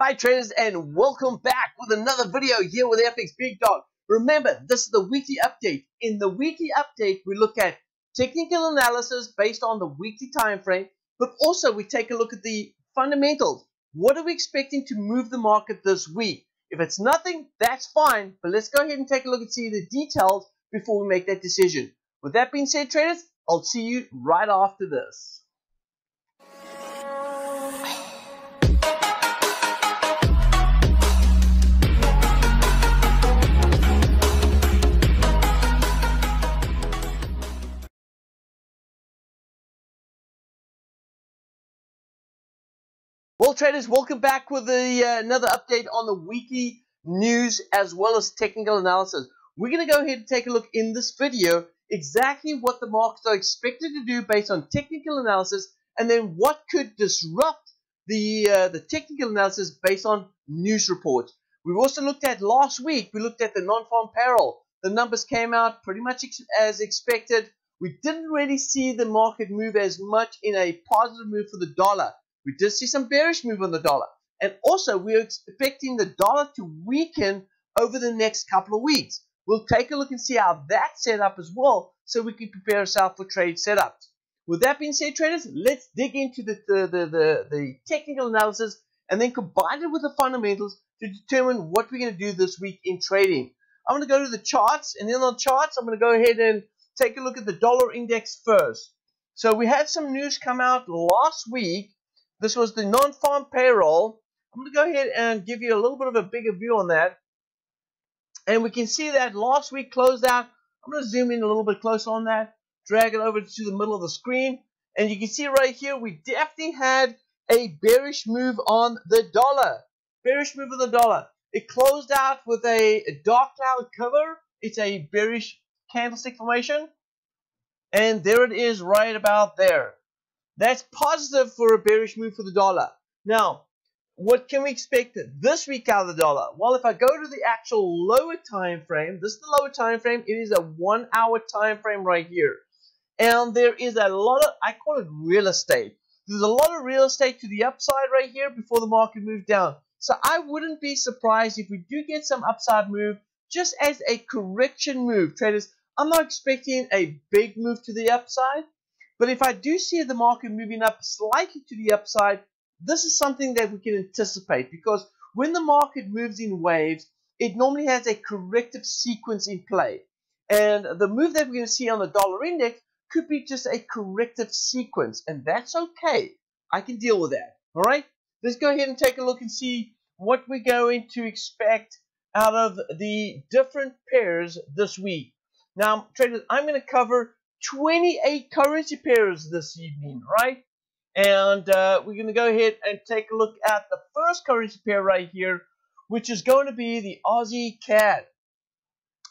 Hi traders and welcome back with another video here with FX Big Dog. Remember, this is the weekly update. In the weekly update, we look at technical analysis based on the weekly time frame, but also we take a look at the fundamentals. What are we expecting to move the market this week? If it's nothing, that's fine, but let's go ahead and take a look and see the details before we make that decision. With that being said, traders, I'll see you right after this. Well, traders, welcome back with uh, another update on the weekly news as well as technical analysis. We're going to go ahead and take a look in this video exactly what the markets are expected to do based on technical analysis and then what could disrupt the, uh, the technical analysis based on news reports. We've also looked at last week, we looked at the non-farm payroll. The numbers came out pretty much ex as expected. We didn't really see the market move as much in a positive move for the dollar. We did see some bearish move on the dollar. And also, we're expecting the dollar to weaken over the next couple of weeks. We'll take a look and see how that's set up as well so we can prepare ourselves for trade setups. With that being said, traders, let's dig into the, the, the, the, the technical analysis and then combine it with the fundamentals to determine what we're going to do this week in trading. I'm going to go to the charts, and then on charts, I'm going to go ahead and take a look at the dollar index first. So we had some news come out last week this was the non-farm payroll. I'm going to go ahead and give you a little bit of a bigger view on that. And we can see that last week closed out. I'm going to zoom in a little bit closer on that, drag it over to the middle of the screen. And you can see right here, we definitely had a bearish move on the dollar. Bearish move of the dollar. It closed out with a dark cloud cover. It's a bearish candlestick formation. And there it is right about there. That's positive for a bearish move for the dollar. Now, what can we expect this week out of the dollar? Well, if I go to the actual lower time frame, this is the lower time frame. It is a one hour time frame right here. And there is a lot of, I call it real estate. There's a lot of real estate to the upside right here before the market moves down. So I wouldn't be surprised if we do get some upside move just as a correction move. Traders, I'm not expecting a big move to the upside. But if I do see the market moving up slightly to the upside, this is something that we can anticipate because when the market moves in waves, it normally has a corrective sequence in play. And the move that we're going to see on the dollar index could be just a corrective sequence, and that's okay. I can deal with that. All right, let's go ahead and take a look and see what we're going to expect out of the different pairs this week. Now, traders, I'm going to cover 28 currency pairs this evening, right? And uh, we're going to go ahead and take a look at the first currency pair right here, which is going to be the Aussie CAD.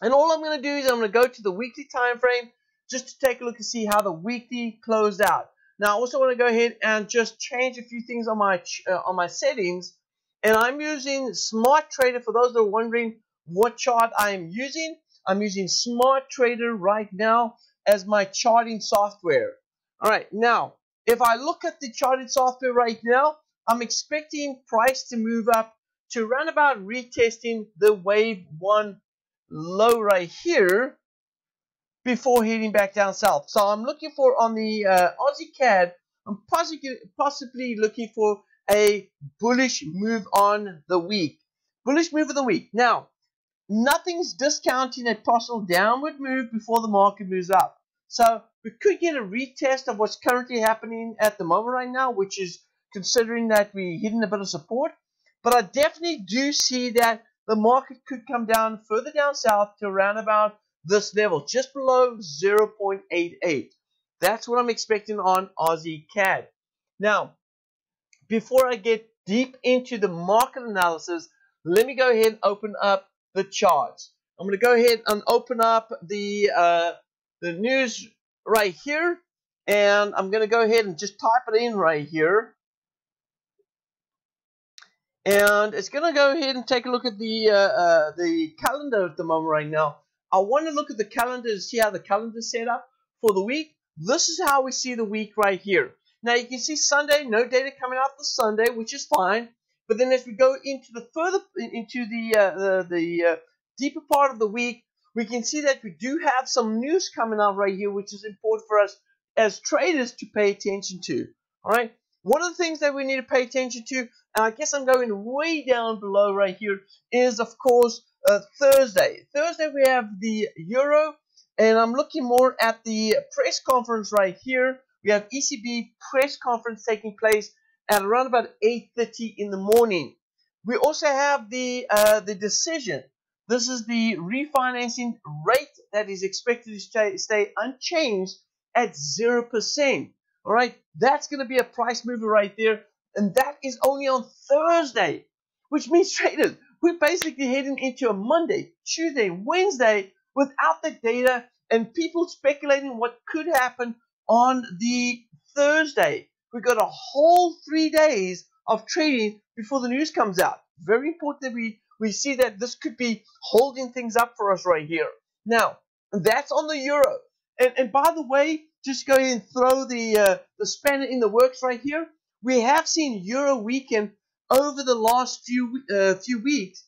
And all I'm going to do is I'm going to go to the weekly time frame just to take a look and see how the weekly closed out. Now, I also want to go ahead and just change a few things on my uh, on my settings. And I'm using Smart Trader for those that are wondering what chart I'm using. I'm using Smart Trader right now as my charting software. All right, now, if I look at the charting software right now, I'm expecting price to move up to around about retesting the wave one low right here before heading back down south. So I'm looking for on the uh, Aussie CAD, I'm possibly, possibly looking for a bullish move on the week. Bullish move of the week. Now, nothing's discounting a possible downward move before the market moves up. So we could get a retest of what's currently happening at the moment right now, which is considering that we're hitting a bit of support. But I definitely do see that the market could come down further down south to around about this level, just below 0.88. That's what I'm expecting on Aussie CAD. Now, before I get deep into the market analysis, let me go ahead and open up the charts. I'm going to go ahead and open up the uh, the news right here and I'm going to go ahead and just type it in right here and it's going to go ahead and take a look at the uh, uh, the calendar at the moment right now. I want to look at the calendar to see how the calendar is set up for the week. This is how we see the week right here. Now you can see Sunday, no data coming out this Sunday, which is fine. But then as we go into the further into the uh, the, the uh, deeper part of the week, we can see that we do have some news coming out right here, which is important for us as traders to pay attention to. All right. One of the things that we need to pay attention to, and I guess I'm going way down below right here, is of course uh, Thursday. Thursday we have the Euro, and I'm looking more at the press conference right here. We have ECB press conference taking place at around about 8:30 in the morning. We also have the uh, the decision. This is the refinancing rate that is expected to stay, unchanged at zero percent. All right, that's going to be a price mover right there, and that is only on Thursday, which means traders we're basically heading into a Monday, Tuesday, Wednesday without the data and people speculating what could happen on the Thursday. We've got a whole three days of trading before the news comes out. Very important that we, we see that this could be holding things up for us right here. Now, that's on the euro. And, and by the way, just go and throw the, uh, the spanner in the works right here. We have seen euro weaken over the last few uh, few weeks.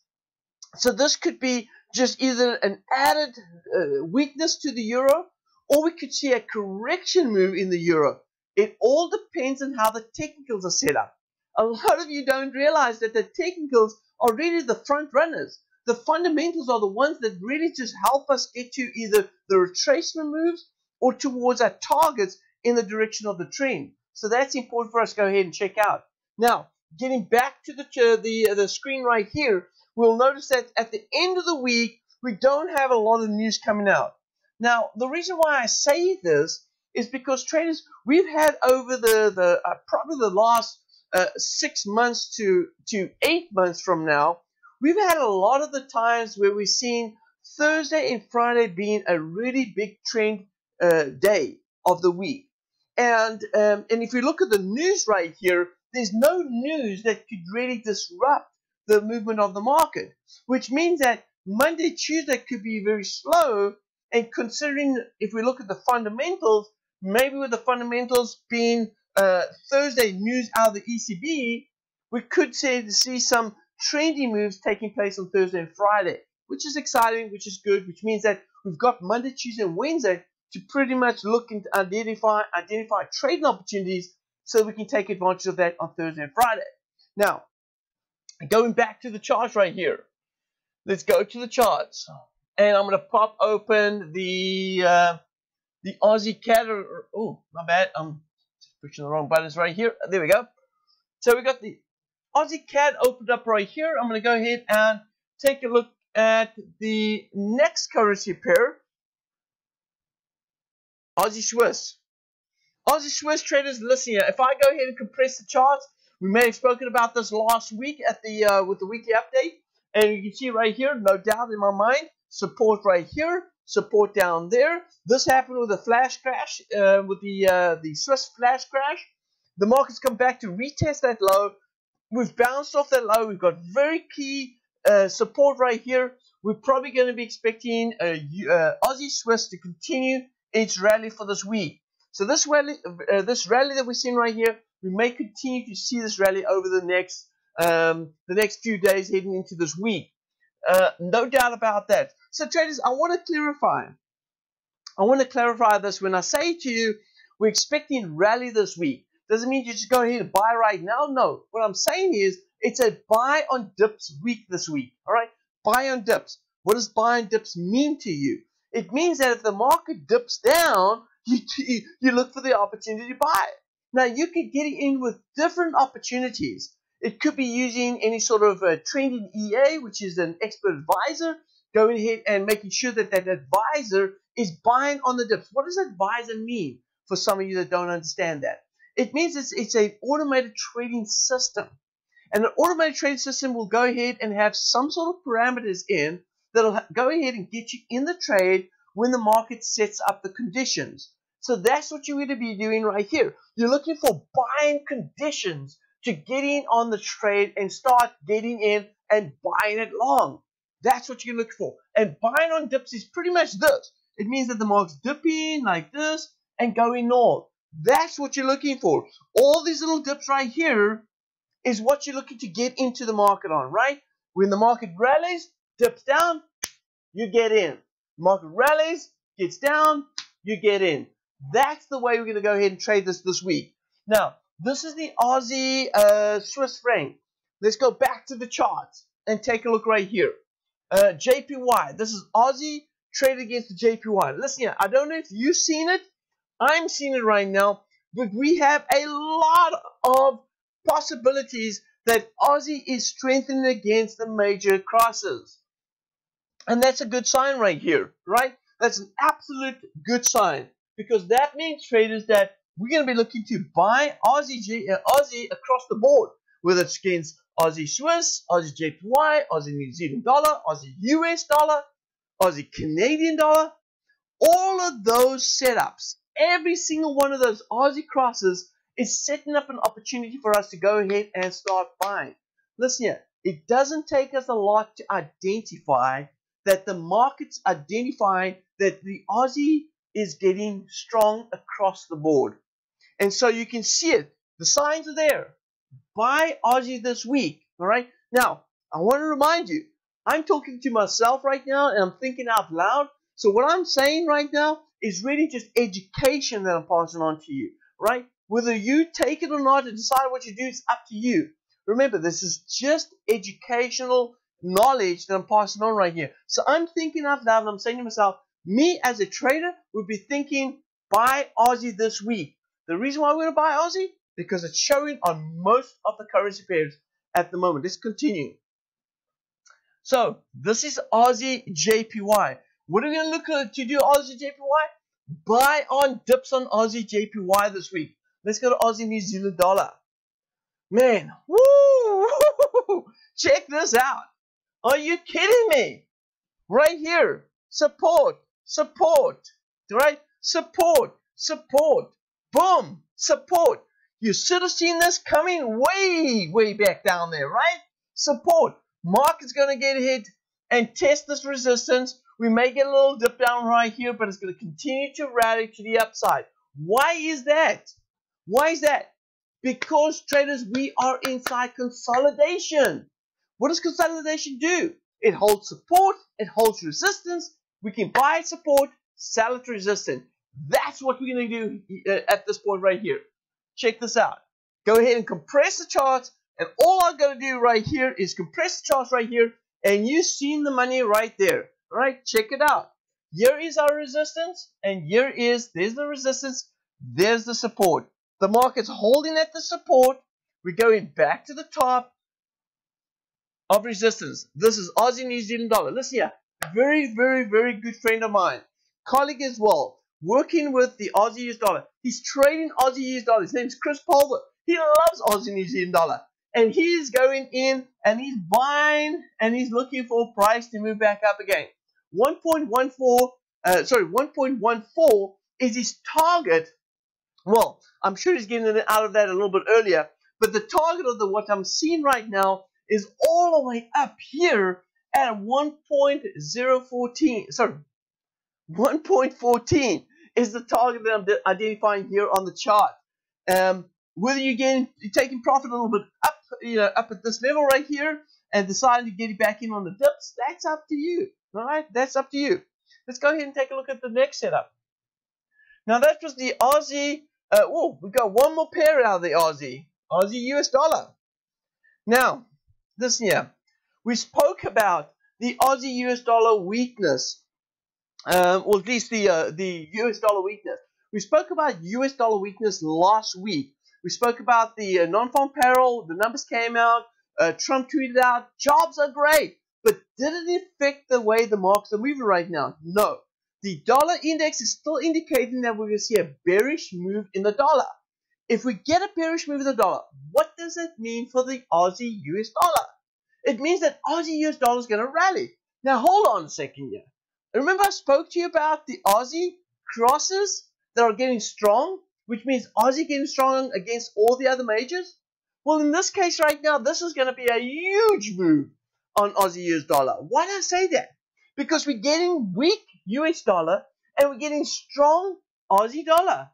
So this could be just either an added uh, weakness to the euro, or we could see a correction move in the euro. It all depends on how the technicals are set up. A lot of you don't realize that the technicals are really the front runners. The fundamentals are the ones that really just help us get to either the retracement moves or towards our targets in the direction of the trend. So that's important for us go ahead and check out. Now, getting back to the the the screen right here, we'll notice that at the end of the week we don't have a lot of news coming out. Now, the reason why I say this is because traders we've had over the the uh, probably the last uh, six months to to eight months from now, we've had a lot of the times where we've seen Thursday and Friday being a really big trend uh, day of the week. And um, and if you look at the news right here, there's no news that could really disrupt the movement of the market, which means that Monday, Tuesday could be very slow. And considering if we look at the fundamentals, maybe with the fundamentals being uh, Thursday news out of the ECB, we could say to see some trendy moves taking place on Thursday and Friday, which is exciting, which is good, which means that we've got Monday, Tuesday, and Wednesday to pretty much look and identify identify trading opportunities so we can take advantage of that on Thursday and Friday. Now, going back to the charts right here, let's go to the charts, and I'm going to pop open the uh, the Aussie CAD. Oh, my bad, I'm pushing the wrong buttons right here. There we go. So we got the Aussie CAD opened up right here. I'm going to go ahead and take a look at the next currency pair, Aussie Swiss. Aussie Swiss traders, listen here. If I go ahead and compress the charts, we may have spoken about this last week at the uh, with the weekly update, and you can see right here, no doubt in my mind, support right here, support down there. This happened with a flash crash, uh, with the uh, the Swiss flash crash. The markets come back to retest that low. We've bounced off that low. We've got very key uh, support right here. We're probably going to be expecting uh, Aussie Swiss to continue its rally for this week. So this rally, uh, this rally that we're seeing right here, we may continue to see this rally over the next um, the next few days heading into this week. Uh, no doubt about that. So traders, I want to clarify. I want to clarify this. When I say to you, we're expecting rally this week, doesn't mean you just go ahead and buy right now. No. What I'm saying is it's a buy on dips week this week. All right, buy on dips. What does buy on dips mean to you? It means that if the market dips down, you, you look for the opportunity to buy it. Now, you could get in with different opportunities. It could be using any sort of a trending EA, which is an expert advisor, going ahead and making sure that that advisor is buying on the dips. What does advisor mean for some of you that don't understand that? It means it's, it's an automated trading system. And an automated trading system will go ahead and have some sort of parameters in that'll go ahead and get you in the trade when the market sets up the conditions. So that's what you're going to be doing right here. You're looking for buying conditions to get in on the trade and start getting in and buying it long. That's what you're looking for. And buying on dips is pretty much this. It means that the market's dipping like this and going north. That's what you're looking for. All these little dips right here is what you're looking to get into the market on, right? When the market rallies, dips down, you get in. Market rallies, gets down, you get in. That's the way we're going to go ahead and trade this this week. Now, this is the Aussie uh, Swiss franc. Let's go back to the charts and take a look right here. Uh, JPY. This is Aussie traded against the JPY. Listen here, I don't know if you've seen it. I'm seeing it right now. But we have a lot of possibilities that Aussie is strengthening against the major crosses. And that's a good sign right here, right? That's an absolute good sign because that means traders that we're going to be looking to buy Aussie, G, Aussie across the board, whether it's against Aussie Swiss, Aussie JPY, Aussie New Zealand dollar, Aussie US dollar, Aussie Canadian dollar. All of those setups, every single one of those Aussie crosses is setting up an opportunity for us to go ahead and start buying. Listen here, it doesn't take us a lot to identify that the market's identifying that the Aussie is getting strong across the board. And so you can see it. The signs are there. Buy Aussie this week. All right. Now, I want to remind you, I'm talking to myself right now and I'm thinking out loud. So what I'm saying right now is really just education that I'm passing on to you. Right? Whether you take it or not and decide what you do is up to you. Remember, this is just educational knowledge that I'm passing on right here. So I'm thinking out loud and I'm saying to myself, me as a trader would be thinking, buy Aussie this week. The reason why we're going to buy Aussie, because it's showing on most of the currency pairs at the moment. Let's continue. So this is Aussie JPY. What are we going to look at to do Aussie JPY? Buy on dips on Aussie JPY this week. Let's go to Aussie New Zealand dollar. Man, woo! Check this out. Are you kidding me? Right here. Support, support, right? Support, support. Boom, support. You should have seen this coming way, way back down there, right? Support. Market's going to get hit and test this resistance. We may get a little dip down right here, but it's going to continue to rally to the upside. Why is that? Why is that? Because traders, we are inside consolidation. What does consolidation do? It holds support, it holds resistance. We can buy support, sell it resistance. That's what we're going to do uh, at this point right here. Check this out. Go ahead and compress the charts. And all I'm going to do right here is compress the charts right here. And you've seen the money right there. All right, check it out. Here is our resistance. And here is, there's the resistance. There's the support. The market's holding at the support. We're going back to the top of resistance. This is Aussie New Zealand dollar. Listen here. Very, very, very good friend of mine. Colleague as well working with the Aussie US dollar. He's trading Aussie US dollar. His name's Chris Pulver. He loves Aussie New Zealand dollar. And he's going in and he's buying and he's looking for a price to move back up again. 1.14, uh, sorry, 1.14 is his target. Well, I'm sure he's getting out of that a little bit earlier, but the target of the what I'm seeing right now is all the way up here at 1.014. Sorry, 1.14 is the target that I'm identifying here on the chart. Um, whether you're getting you're taking profit a little bit up, you know, up at this level right here, and deciding to get it back in on the dips, that's up to you. All right, that's up to you. Let's go ahead and take a look at the next setup. Now that was the Aussie. Uh, oh, we got one more pair out of the Aussie, Aussie US dollar. Now, this year we spoke about the Aussie US dollar weakness um, or at least the uh, the US dollar weakness. We spoke about US dollar weakness last week. We spoke about the uh, non-farm payroll. The numbers came out. Uh, Trump tweeted out, "Jobs are great," but did it affect the way the markets are moving right now? No. The dollar index is still indicating that we're going to see a bearish move in the dollar. If we get a bearish move in the dollar, what does it mean for the Aussie US dollar? It means that Aussie US dollar is going to rally. Now, hold on a second here. Remember I spoke to you about the Aussie crosses that are getting strong, which means Aussie getting strong against all the other majors? Well, in this case right now, this is going to be a huge move on Aussie US dollar. Why do I say that? Because we're getting weak US dollar and we're getting strong Aussie dollar.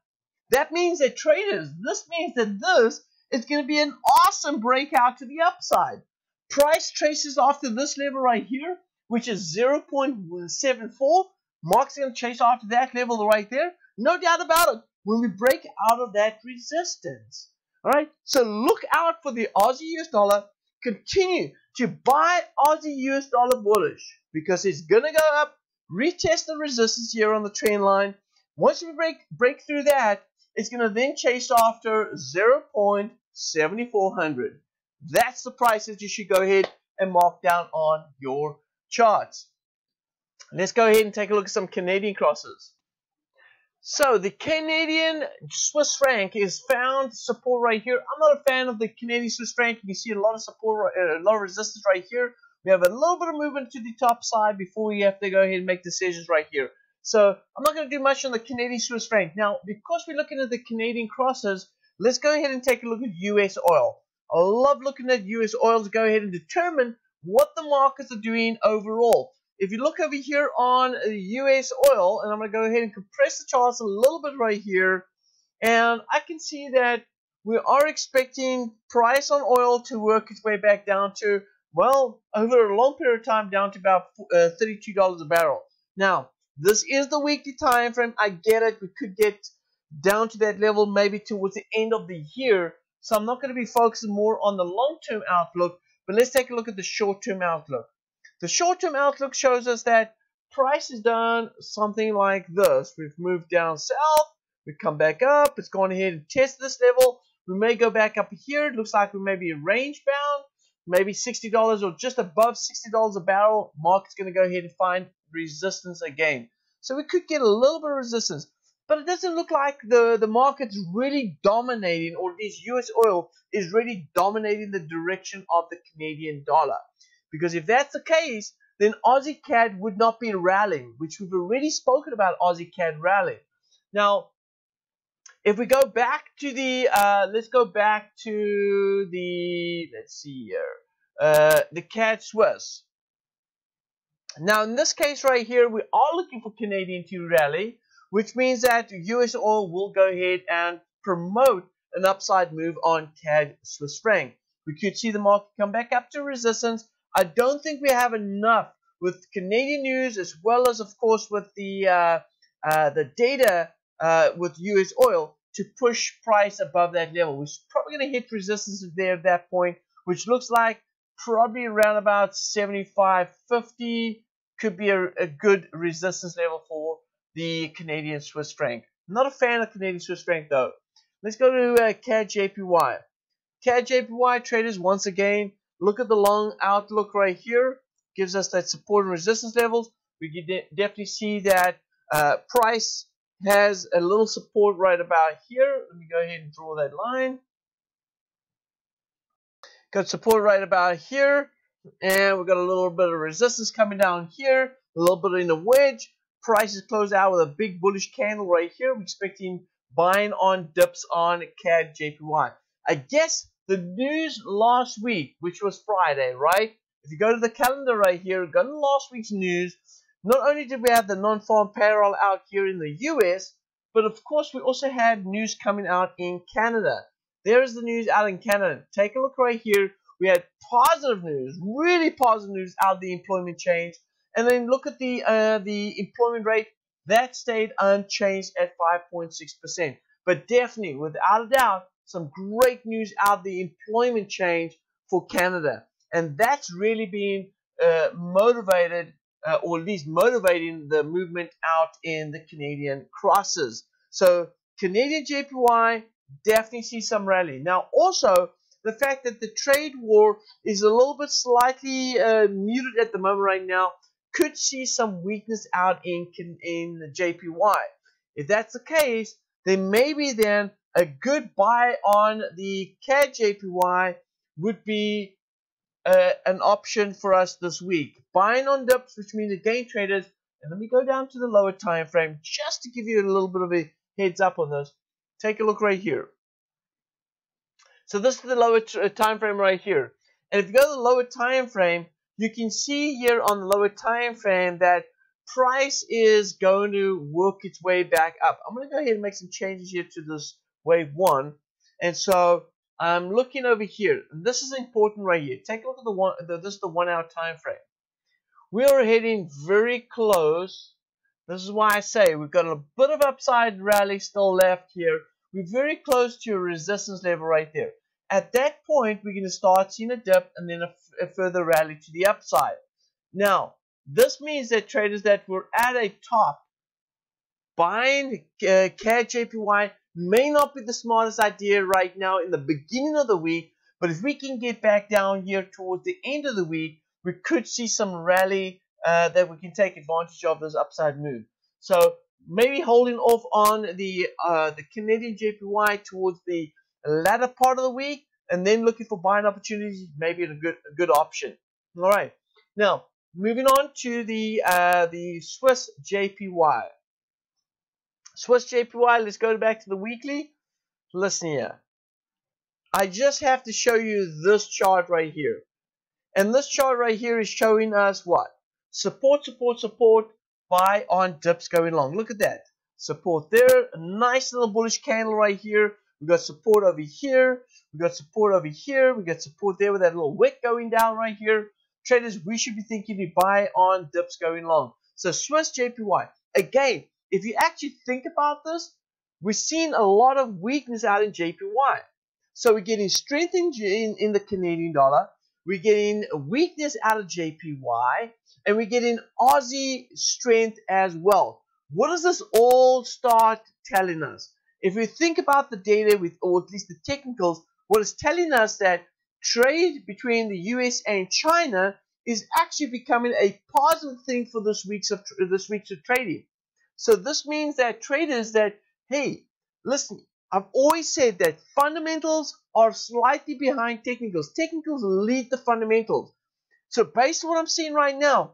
That means that traders, this means that this is going to be an awesome breakout to the upside. Price traces after this level right here, which is 0.74. Mark's going to chase after that level right there. No doubt about it. When we break out of that resistance. All right. So look out for the Aussie US dollar. Continue to buy Aussie US dollar bullish because it's going to go up, retest the resistance here on the trend line. Once we break break through that, it's going to then chase after 0.7400. That's the price that you should go ahead and mark down on your charts. Let's go ahead and take a look at some Canadian crosses. So the Canadian Swiss franc is found support right here. I'm not a fan of the Canadian Swiss franc. You can see a lot of support, uh, a lot of resistance right here. We have a little bit of movement to the top side before we have to go ahead and make decisions right here. So I'm not going to do much on the Canadian Swiss franc. Now, because we're looking at the Canadian crosses, let's go ahead and take a look at US oil. I love looking at US oil to go ahead and determine what the markets are doing overall. If you look over here on US oil, and I'm going to go ahead and compress the charts a little bit right here, and I can see that we are expecting price on oil to work its way back down to, well, over a long period of time, down to about uh, $32 a barrel. Now, this is the weekly time frame. I get it. We could get down to that level maybe towards the end of the year. So I'm not going to be focusing more on the long-term outlook, but let's take a look at the short-term outlook. The short-term outlook shows us that price has done something like this. We've moved down south, we come back up, it's gone ahead and test this level. We may go back up here. It looks like we may be range bound, maybe $60 or just above $60 a barrel. Market's going to go ahead and find resistance again. So we could get a little bit of resistance. But it doesn't look like the, the market's really dominating, or least US oil is really dominating the direction of the Canadian dollar. Because if that's the case, then Aussie CAD would not be rallying, which we've already spoken about Aussie CAD rallying. Now, if we go back to the, uh, let's go back to the, let's see here, uh, the CAD Swiss. Now, in this case right here, we are looking for Canadian to rally, which means that US oil will go ahead and promote an upside move on CAD Swiss franc. We could see the market come back up to resistance I don't think we have enough with Canadian news as well as, of course, with the uh, uh, the data uh, with U.S. oil to push price above that level. We're probably going to hit resistance there at that point, which looks like probably around about 75.50 could be a, a good resistance level for the Canadian Swiss franc. Not a fan of Canadian Swiss franc though. Let's go to uh, CAD JPY. CAD JPY traders once again Look at the long outlook right here. Gives us that support and resistance levels. We can de definitely see that uh, price has a little support right about here. Let me go ahead and draw that line. Got support right about here. And we've got a little bit of resistance coming down here. A little bit in the wedge. Prices close out with a big bullish candle right here. We're expecting buying on dips on CAD JPY. I guess the news last week, which was Friday, right? If you go to the calendar right here, go to last week's news. Not only did we have the non-farm payroll out here in the US, but of course we also had news coming out in Canada. There's the news out in Canada. Take a look right here. We had positive news, really positive news out of the employment change. And then look at the uh, the employment rate. That stayed unchanged at 5.6%. But definitely, without a doubt, some great news out the employment change for Canada. And that's really been uh, motivated, uh, or at least motivating the movement out in the Canadian crosses. So Canadian JPY definitely see some rally. Now, also, the fact that the trade war is a little bit slightly uh, muted at the moment right now could see some weakness out in, in the JPY. If that's the case, then maybe then a good buy on the CAD JPY would be uh, an option for us this week. Buying on dips, which means the again traders, and let me go down to the lower time frame just to give you a little bit of a heads up on this. Take a look right here. So this is the lower uh, time frame right here. And if you go to the lower time frame, you can see here on the lower time frame that price is going to work its way back up. I'm going to go ahead and make some changes here to this wave one. And so I'm looking over here. This is important right here. Take a look at the one. The, this is the one-hour time frame. We are heading very close. This is why I say we've got a bit of upside rally still left here. We're very close to a resistance level right there. At that point, we're going to start seeing a dip and then a, further rally to the upside. Now, this means that traders that were at a top buying uh, CAD JPY may not be the smartest idea right now in the beginning of the week, but if we can get back down here towards the end of the week, we could see some rally uh, that we can take advantage of this upside move. So maybe holding off on the uh, the Canadian JPY towards the latter part of the week, and then looking for buying opportunities, maybe a good a good option. All right. Now moving on to the uh, the Swiss JPY. Swiss JPY, let's go back to the weekly. Listen here. I just have to show you this chart right here. And this chart right here is showing us what? Support, support, support, buy on dips going long. Look at that. Support there. A nice little bullish candle right here. We got support over here. We got support over here. We got support there with that little wick going down right here. Traders, we should be thinking to buy on dips going long. So Swiss JPY. Again, if you actually think about this, we're seeing a lot of weakness out in JPY. So we're getting strength in, in, in the Canadian dollar, we're getting weakness out of JPY, and we're getting Aussie strength as well. What does this all start telling us? If we think about the data with, or at least the technicals, what it's telling us that trade between the US and China is actually becoming a positive thing for this week's of this week's of trading. So this means that traders that, hey, listen, I've always said that fundamentals are slightly behind technicals. Technicals lead the fundamentals. So based on what I'm seeing right now,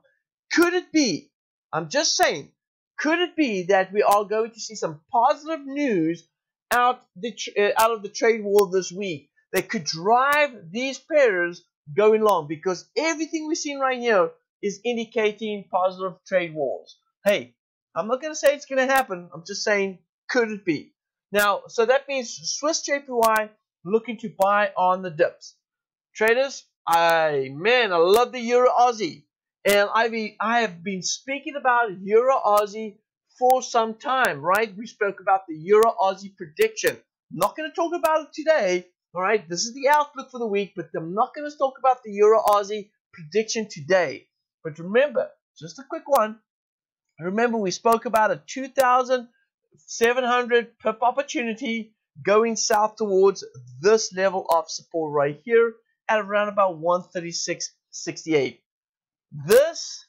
could it be, I'm just saying, could it be that we are going to see some positive news out, the, uh, out of the trade war this week that could drive these pairs going long? Because everything we're seeing right now is indicating positive trade wars. Hey, I'm not going to say it's going to happen. I'm just saying, could it be? Now, so that means Swiss JPY looking to buy on the dips. Traders, I man, I love the Euro Aussie, and I've I have been speaking about Euro Aussie for some time, right? We spoke about the Euro Aussie prediction. Not going to talk about it today, all right? This is the outlook for the week, but I'm not going to talk about the Euro Aussie prediction today. But remember, just a quick one. Remember, we spoke about a 2,700 pip opportunity going south towards this level of support right here at around about 136.68. This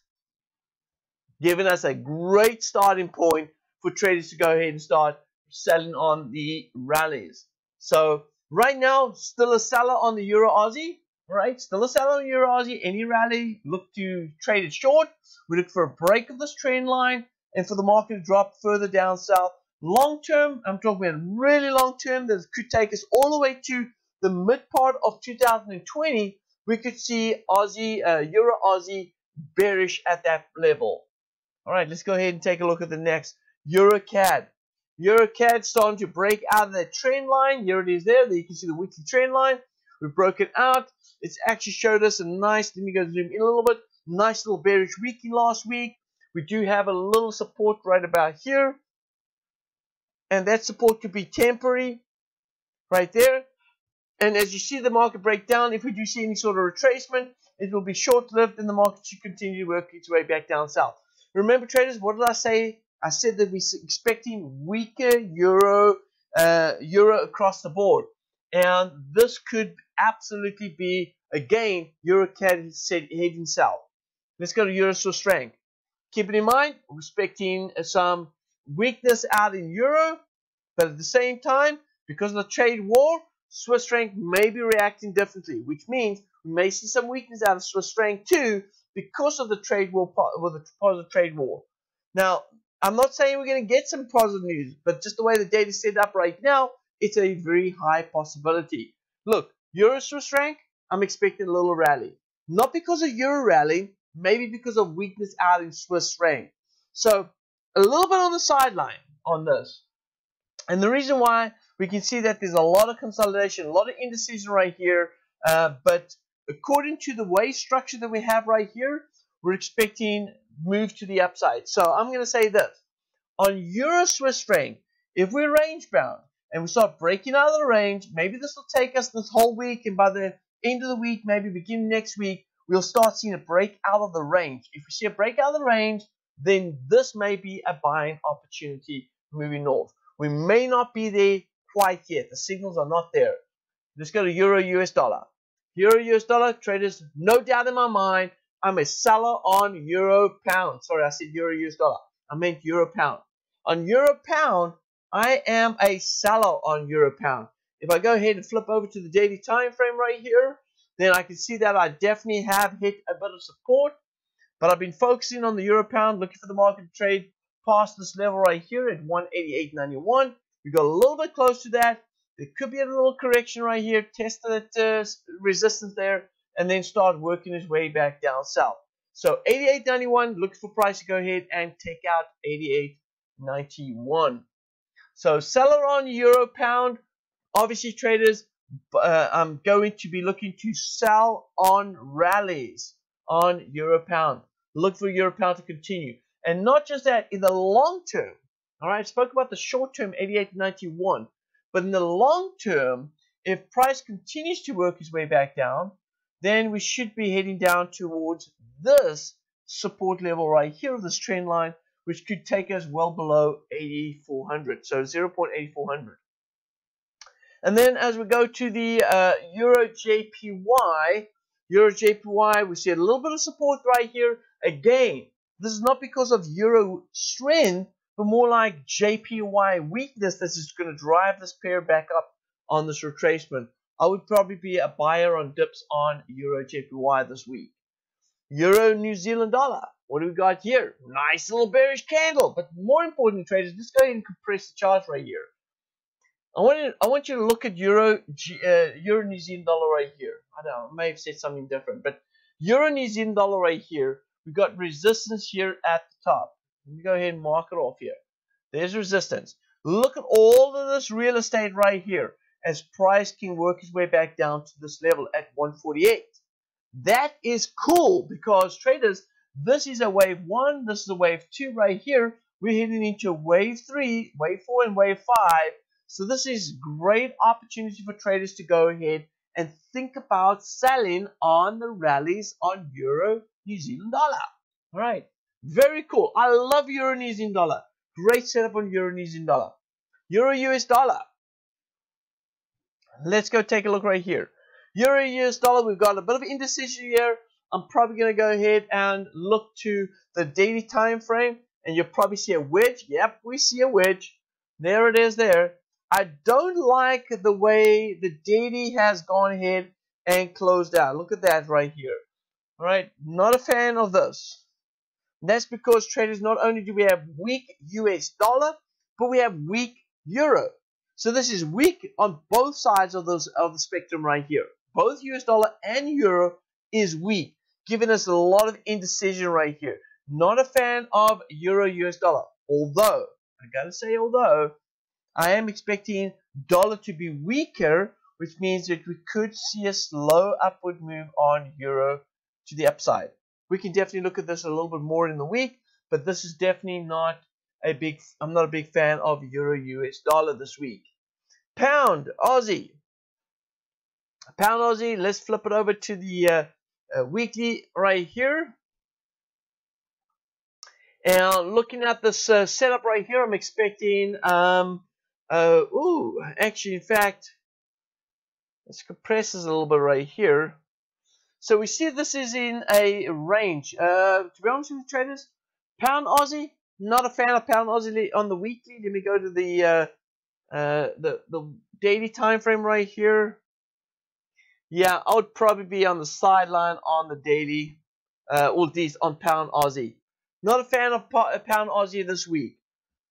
giving us a great starting point for traders to go ahead and start selling on the rallies. So right now, still a seller on the Euro Aussie right? Still a seller on Euro Aussie. Any rally, look to trade it short. We look for a break of this trend line and for the market to drop further down south. Long term, I'm talking about really long term, that could take us all the way to the mid part of 2020. We could see Aussie, uh, Euro Aussie bearish at that level. All right, let's go ahead and take a look at the next Euro CAD. Euro CAD starting to break out of that trend line. Here it is there. There you can see the weekly trend line. We've broken out. It's actually showed us a nice, let me go zoom in a little bit, nice little bearish weekly last week. We do have a little support right about here. And that support could be temporary right there. And as you see the market break down, if we do see any sort of retracement, it will be short-lived and the market should continue to work its way back down south. Remember, traders, what did I say? I said that we're expecting weaker euro, uh, euro across the board. And this could absolutely be, again, EuroCAD said heading south. Let's go to Euro Swiss franc. Keep it in mind, we're expecting some weakness out in Euro, but at the same time, because of the trade war, Swiss franc may be reacting differently, which means we may see some weakness out of Swiss franc too because of the trade war, with the positive trade war. Now, I'm not saying we're going to get some positive news, but just the way the data is set up right now, it's a very high possibility. Look, Euro Swiss franc, I'm expecting a little rally. Not because of Euro rally, maybe because of weakness out in Swiss franc. So a little bit on the sideline on this. And the reason why we can see that there's a lot of consolidation, a lot of indecision right here. Uh, but according to the wave structure that we have right here, we're expecting move to the upside. So I'm going to say this. On Euro Swiss franc, if we're range bound and we start breaking out of the range, maybe this will take us this whole week, and by the end of the week, maybe beginning next week, we'll start seeing a break out of the range. If we see a break out of the range, then this may be a buying opportunity moving north. We may not be there quite yet. The signals are not there. Let's go to Euro US dollar. Euro US dollar traders, no doubt in my mind, I'm a seller on Euro pound. Sorry, I said Euro US dollar. I meant Euro pound. On Euro pound, I am a seller on Euro pound. If I go ahead and flip over to the daily time frame right here, then I can see that I definitely have hit a bit of support. But I've been focusing on the euro pound, looking for the market to trade past this level right here at 188.91. We got a little bit close to that. There could be a little correction right here, test that uh, resistance there, and then start working its way back down south. So 88.91, look for price to go ahead and take out 88.91. So seller on euro pound, obviously traders, uh, I'm going to be looking to sell on rallies on euro pound. Look for euro pound to continue. And not just that, in the long term, all right, I spoke about the short term 88.91, but in the long term, if price continues to work its way back down, then we should be heading down towards this support level right here of this trend line, which could take us well below 8400. So 0.8400. And then as we go to the uh, Euro JPY, Euro JPY, we see a little bit of support right here. Again, this is not because of Euro strength, but more like JPY weakness that's just going to drive this pair back up on this retracement. I would probably be a buyer on dips on Euro JPY this week. Euro New Zealand dollar. What do we got here? Nice little bearish candle. But more importantly, traders, just go ahead and compress the chart right here. I want you, I want you to look at Euro uh, Euro New Zealand dollar right here. I don't know, I may have said something different, but Euro New Zealand dollar right here. We got resistance here at the top. Let me go ahead and mark it off here. There's resistance. Look at all of this real estate right here as price can work its way back down to this level at 148. That is cool because traders, this is a wave one, this is a wave two right here. We're heading into wave three, wave four, and wave five. So this is great opportunity for traders to go ahead and think about selling on the rallies on Euro New Zealand dollar. All right, very cool. I love Euro New Zealand dollar. Great setup on Euro New Zealand dollar. Euro US dollar. Let's go take a look right here. Euro US dollar, we've got a bit of indecision here. I'm probably going to go ahead and look to the daily time frame and you'll probably see a wedge. Yep, we see a wedge. There it is there. I don't like the way the daily has gone ahead and closed out. Look at that right here. All right, not a fan of this. That's because traders, not only do we have weak US dollar, but we have weak euro. So this is weak on both sides of those of the spectrum right here. Both US dollar and euro is weak, giving us a lot of indecision right here. Not a fan of euro US dollar. Although, I gotta say although, I am expecting dollar to be weaker, which means that we could see a slow upward move on euro to the upside. We can definitely look at this a little bit more in the week, but this is definitely not a big. I'm not a big fan of euro US dollar this week. Pound Aussie. Pound Aussie. Let's flip it over to the uh, uh, weekly right here. And looking at this uh, setup right here, I'm expecting um, uh, ooh, actually, in fact, let's compress this a little bit right here. So we see this is in a range. Uh, to be honest with traders, pound Aussie, not a fan of pound Aussie on the weekly. Let me go to the uh, uh, the the daily time frame right here. Yeah, I would probably be on the sideline on the daily, uh, or these on pound Aussie. Not a fan of pound Aussie this week.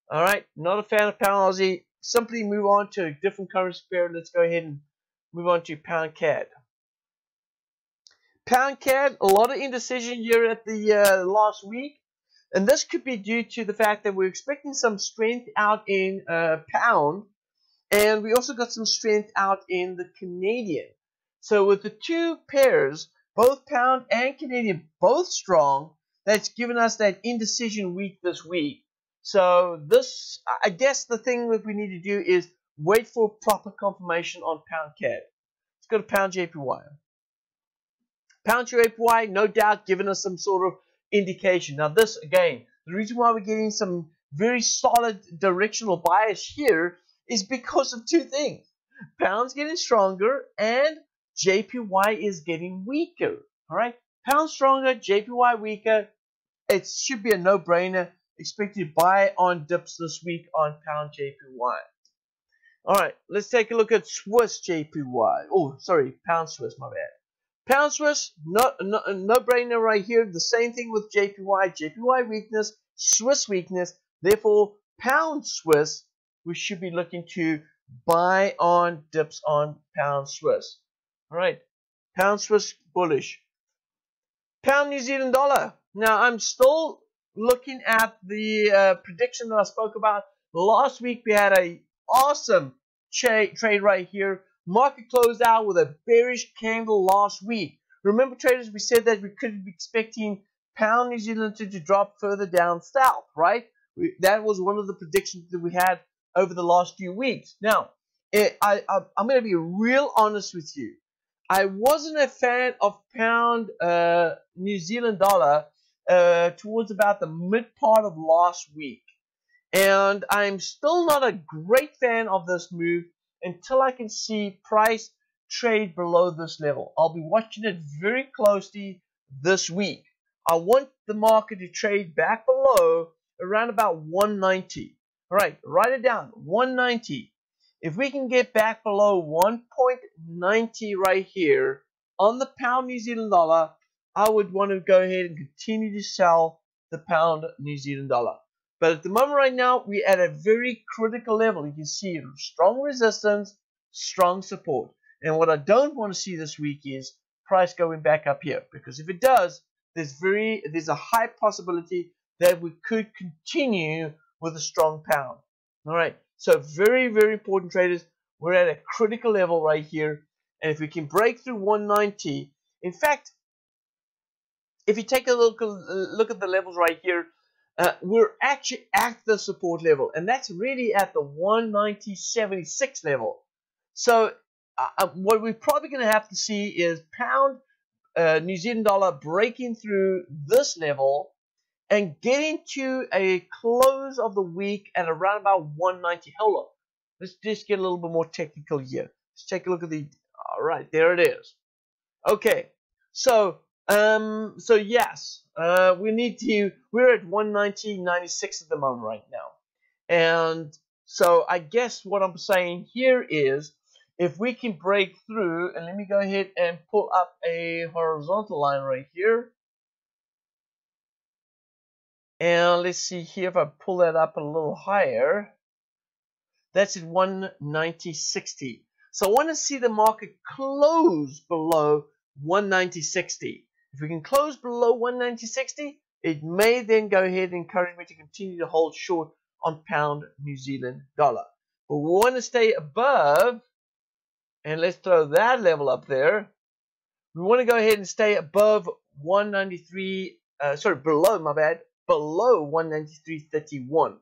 All right, not a fan of pound Aussie simply move on to a different currency pair. Let's go ahead and move on to pound CAD. Pound CAD, a lot of indecision here at the uh, last week. And this could be due to the fact that we're expecting some strength out in uh, pound. And we also got some strength out in the Canadian. So with the two pairs, both pound and Canadian, both strong, that's given us that indecision week this week. So this, I guess the thing that we need to do is wait for proper confirmation on pound CAD. Let's go to pound JPY. Pound JPY, no doubt, giving us some sort of indication. Now this, again, the reason why we're getting some very solid directional bias here is because of two things. Pound's getting stronger and JPY is getting weaker. All right, pound stronger, JPY weaker. It should be a no-brainer. Expected buy on dips this week on pound JPY. All right, let's take a look at Swiss JPY. Oh, sorry, pound Swiss, my bad. Pound Swiss, no, no, no brainer right here. The same thing with JPY. JPY weakness, Swiss weakness. Therefore, pound Swiss, we should be looking to buy on dips on pound Swiss. All right, pound Swiss bullish. Pound New Zealand dollar. Now, I'm still looking at the uh, prediction that I spoke about last week. We had a awesome trade right here. Market closed out with a bearish candle last week. Remember, traders, we said that we could be expecting pound New Zealand to, drop further down south, right? We, that was one of the predictions that we had over the last few weeks. Now, it, I, I, I'm going to be real honest with you. I wasn't a fan of pound uh, New Zealand dollar uh, towards about the mid part of last week. And I'm still not a great fan of this move until I can see price trade below this level. I'll be watching it very closely this week. I want the market to trade back below around about 190. All right, write it down 190. If we can get back below 1.90 right here on the pound New Zealand dollar, I would want to go ahead and continue to sell the pound New Zealand dollar. But at the moment right now, we're at a very critical level. You can see strong resistance, strong support. And what I don't want to see this week is price going back up here. Because if it does, there's very there's a high possibility that we could continue with a strong pound. All right. So very, very important traders. We're at a critical level right here. And if we can break through 190, in fact, if you take a look, look at the levels right here, uh, we're actually at the support level, and that's really at the 190.76 level. So uh, uh, what we're probably going to have to see is pound uh, New Zealand dollar breaking through this level and getting to a close of the week at around about 190. Hold on. Let's just get a little bit more technical here. Let's take a look at the. All right, there it is. Okay, so um, so yes, uh, we need to. We're at 190.96 at the moment right now, and so I guess what I'm saying here is, if we can break through, and let me go ahead and pull up a horizontal line right here. And let's see here if I pull that up a little higher. That's at 190.60. So I want to see the market close below 190.60. If we can close below 190.60, it may then go ahead and encourage me to continue to hold short on pound New Zealand dollar. But we want to stay above, and let's throw that level up there. We want to go ahead and stay above 193, uh, sorry, below, my bad, below 193.31.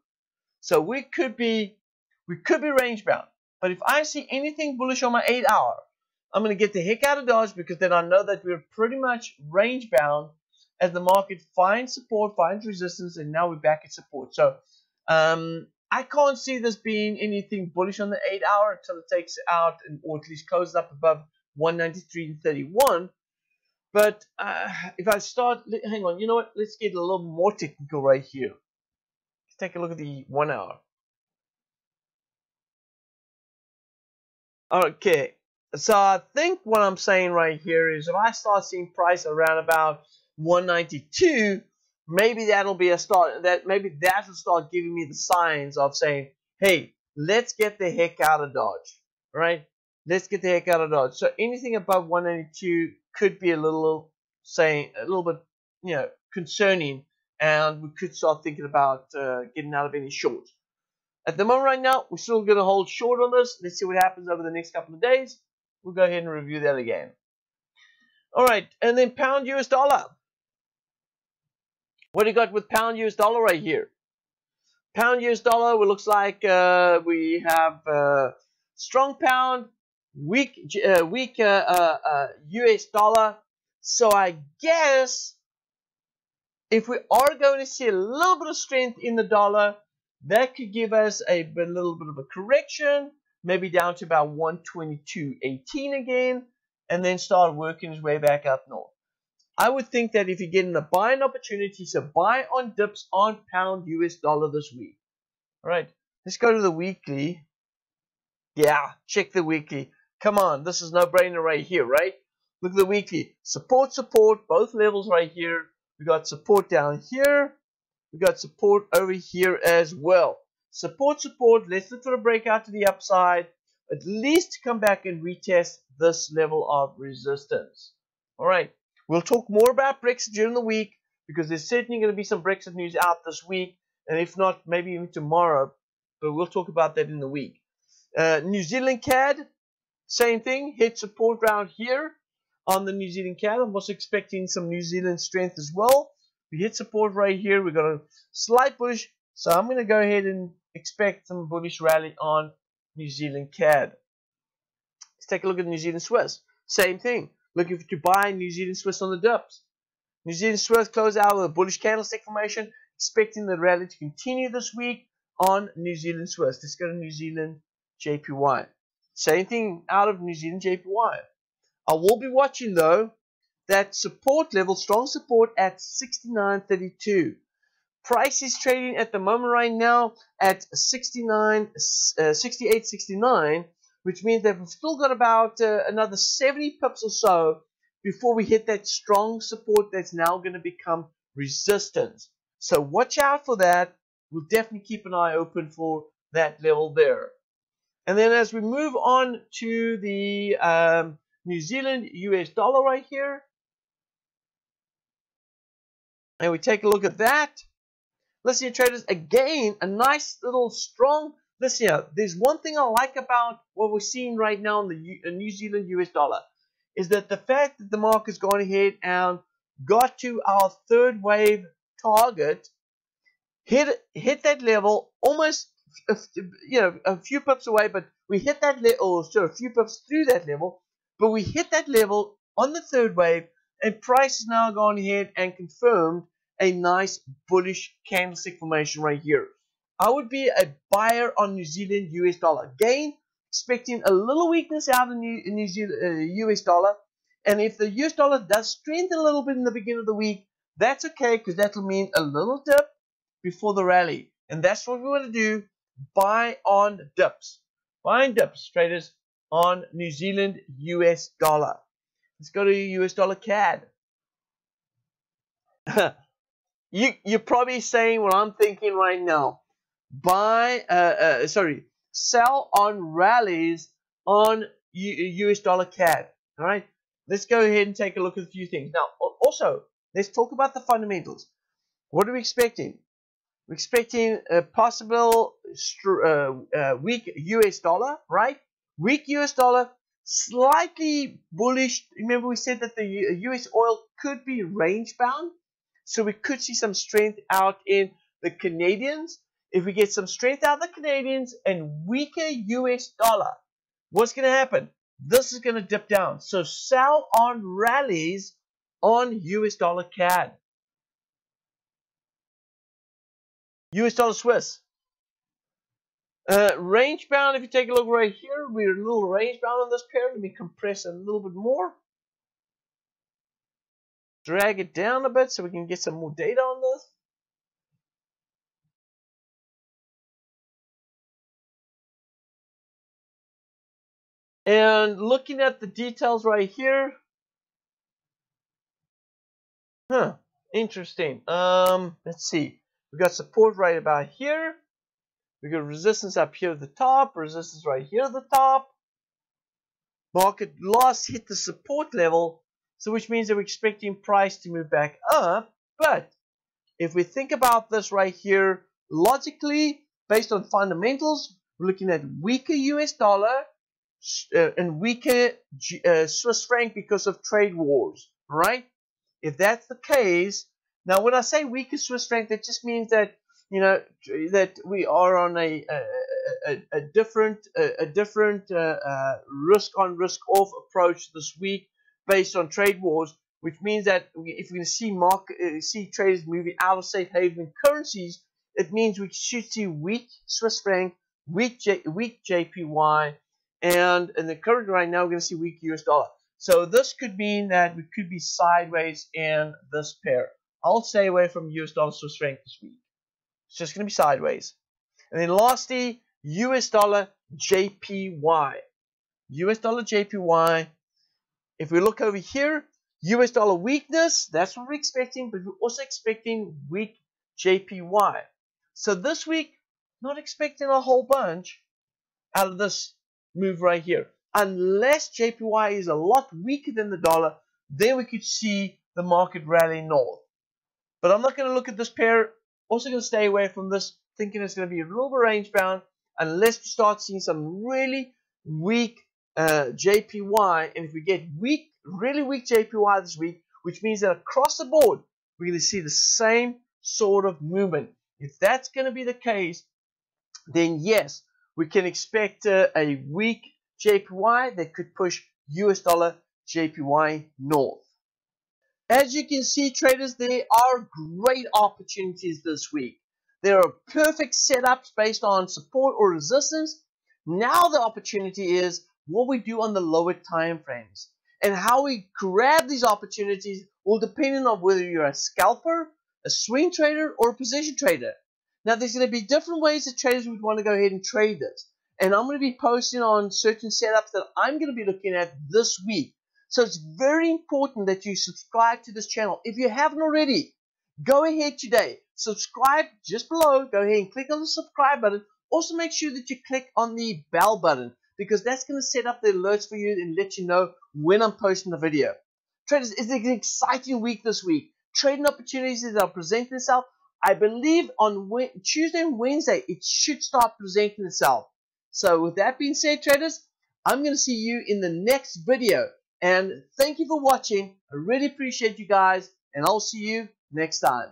So we could be, we could be range bound. But if I see anything bullish on my 8 hour, I'm going to get the heck out of Dodge because then I know that we're pretty much range bound as the market finds support, finds resistance, and now we're back at support. So um, I can't see this being anything bullish on the 8 hour until it takes out and, or at least closes up above 193.31. But uh, if I start, hang on, you know what? Let's get a little more technical right here. Let's take a look at the 1 hour. Okay, so I think what I'm saying right here is if I start seeing price around about 192, maybe that'll be a start. That maybe that will start giving me the signs of saying, hey, let's get the heck out of Dodge, right? Let's get the heck out of Dodge. So anything above 192 could be a little saying a little bit, you know, concerning, and we could start thinking about uh, getting out of any shorts. At the moment right now, we're still going to hold short on this. Let's see what happens over the next couple of days. We'll go ahead and review that again. All right, and then pound US dollar. What do you got with pound US dollar right here? Pound US dollar, it looks like uh, we have uh, strong pound, weak uh, weak US uh, uh, dollar. So I guess if we are going to see a little bit of strength in the dollar, that could give us a, a little bit of a correction, maybe down to about 122.18 again, and then start working his way back up north. I would think that if you get getting a buying opportunity, so buy on dips on pound US dollar this week. All right, let's go to the weekly. Yeah, check the weekly. Come on, this is no brainer right here, right? Look at the weekly. Support, support, both levels right here. We got support down here. We got support over here as well. Support, support. Let's look for a breakout to the upside. At least come back and retest this level of resistance. All right. We'll talk more about Brexit during the week because there's certainly going to be some Brexit news out this week. And if not, maybe even tomorrow. But we'll talk about that in the week. Uh, New Zealand CAD, same thing. Hit support round here on the New Zealand CAD. I'm also expecting some New Zealand strength as well. We hit support right here. We've got a slight push. So I'm going to go ahead and expect some bullish rally on New Zealand CAD. Let's take a look at New Zealand Swiss. Same thing. Looking for to buy New Zealand Swiss on the dips. New Zealand Swiss close out with a bullish candlestick formation. Expecting the rally to continue this week on New Zealand Swiss. Let's go to New Zealand JPY. Same thing out of New Zealand JPY. I will be watching though that support level, strong support at 69.32. Price is trading at the moment right now at 69, uh, 68.69, which means that we've still got about uh, another 70 pips or so before we hit that strong support that's now going to become resistance. So watch out for that. We'll definitely keep an eye open for that level there. And then as we move on to the um, New Zealand US dollar right here. And we take a look at that. Listen here, traders, again, a nice little strong. Listen here, there's one thing I like about what we're seeing right now in the U uh, New Zealand US dollar is that the fact that the market's gone ahead and got to our third wave target, hit hit that level almost, you know, a few pips away, but we hit that level, so a few pips through that level, but we hit that level on the third wave, and price has now gone ahead and confirmed a nice bullish candlestick formation right here. I would be a buyer on New Zealand US dollar. Again, expecting a little weakness out of New, New Zealand uh, US dollar. And if the US dollar does strengthen a little bit in the beginning of the week, that's okay because that'll mean a little dip before the rally. And that's what we want to do. Buy on dips. Buying dips, traders on New Zealand US dollar. Let's go to US dollar CAD. you you're probably saying what I'm thinking right now. Buy uh, uh sorry, sell on rallies on U US dollar CAD. All right. Let's go ahead and take a look at a few things. Now, also, let's talk about the fundamentals. What are we expecting? We're expecting a possible uh, uh, weak US dollar, right? Weak US dollar, slightly bullish. Remember, we said that the US oil could be range bound. So we could see some strength out in the Canadians. If we get some strength out of the Canadians and weaker US dollar, what's going to happen? This is going to dip down. So sell on rallies on US dollar CAD. US dollar Swiss. Uh, range bound, if you take a look right here, we're a little range bound on this pair. Let me compress a little bit more. Drag it down a bit so we can get some more data on this. And looking at the details right here. Huh, interesting. Um, let's see. We got support right about here. We got resistance up here at the top, resistance right here at the top. Market loss hit the support level, so which means that we're expecting price to move back up. But if we think about this right here, logically, based on fundamentals, we're looking at weaker US dollar uh, and weaker uh, Swiss franc because of trade wars, right? If that's the case, now when I say weaker Swiss franc, that just means that you know that we are on a a, a, a different a, different uh, uh, risk on risk off approach this week based on trade wars, which means that if to see market uh, see traders moving out of safe haven currencies, it means we should see weak Swiss franc, weak J, weak JPY, and in the current right now we're going to see weak US dollar. So this could mean that we could be sideways in this pair. I'll stay away from US dollar Swiss franc this week. It's just going to be sideways. And then lastly, US dollar JPY. US dollar JPY. If we look over here, US dollar weakness, that's what we're expecting, but we're also expecting weak JPY. So this week, not expecting a whole bunch out of this move right here. Unless JPY is a lot weaker than the dollar, then we could see the market rally north. But I'm not going to look at this pair. Also going to stay away from this, thinking it's going to be a little bit range bound unless we start seeing some really weak uh, JPY. And if we get weak, really weak JPY this week, which means that across the board, we're going to see the same sort of movement. If that's going to be the case, then yes, we can expect uh, a weak JPY that could push US dollar JPY north. As you can see, traders, there are great opportunities this week. There are perfect setups based on support or resistance. Now the opportunity is what we do on the lower time frames. And how we grab these opportunities will depend on whether you're a scalper, a swing trader, or a position trader. Now there's going to be different ways that traders would want to go ahead and trade this. And I'm going to be posting on certain setups that I'm going to be looking at this week. So it's very important that you subscribe to this channel. If you haven't already, go ahead today. Subscribe just below. Go ahead and click on the subscribe button. Also make sure that you click on the bell button because that's going to set up the alerts for you and let you know when I'm posting the video. Traders, it's an exciting week this week. Trading opportunities that are presenting itself. I believe on Tuesday and Wednesday it should start presenting itself. So with that being said, traders, I'm going to see you in the next video. And thank you for watching. I really appreciate you guys. And I'll see you next time.